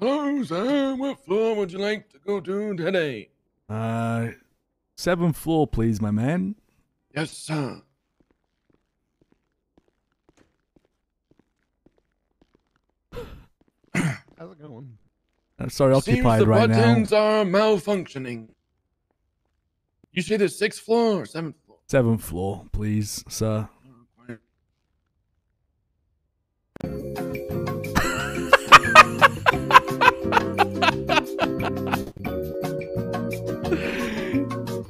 Hello, sir. What floor would you like to go to today? Uh, seventh floor, please, my man. Yes, sir. How's it going? Uh, sorry, Seems occupied right now. the buttons are malfunctioning. You say the sixth floor or seventh floor? Seventh floor, please, sir.